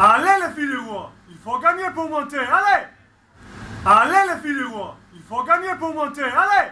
Allez les filles roi, il faut gagner pour monter, allez. Allez les filles roi, il faut gagner pour monter, allez.